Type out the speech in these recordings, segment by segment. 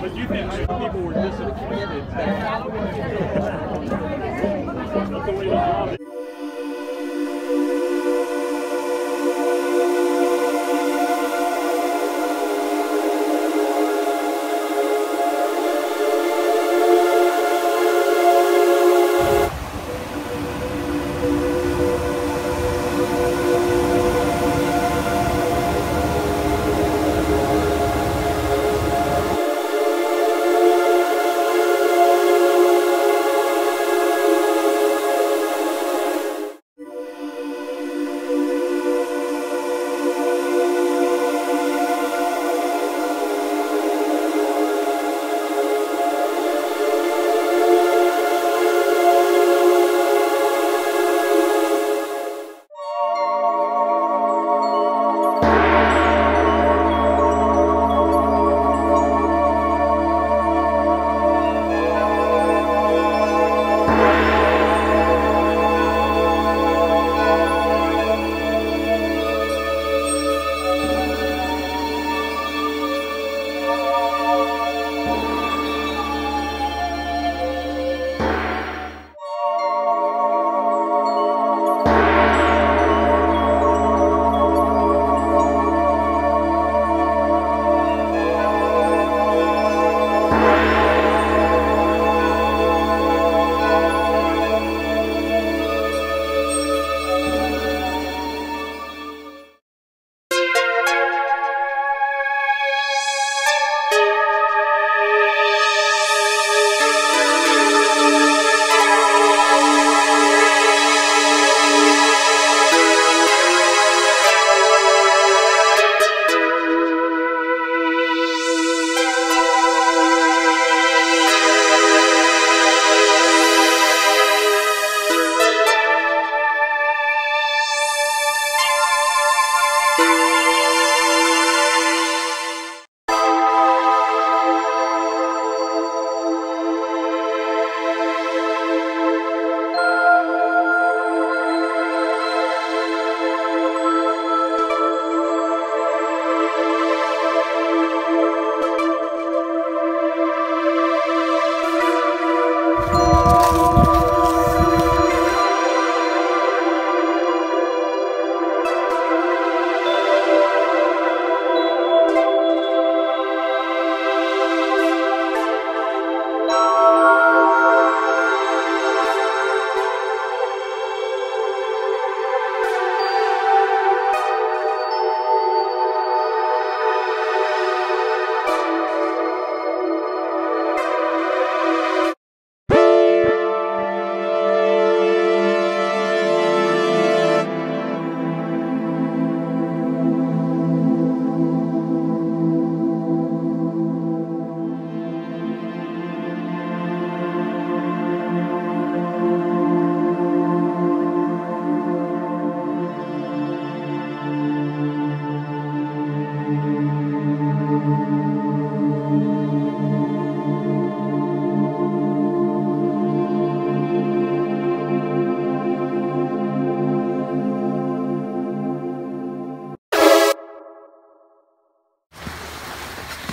But you think people were disappointed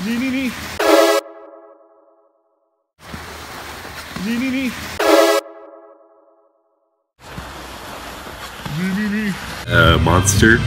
Nee, nee, nee. Nee, nee, nee. Nee, nee, nee. uh, monster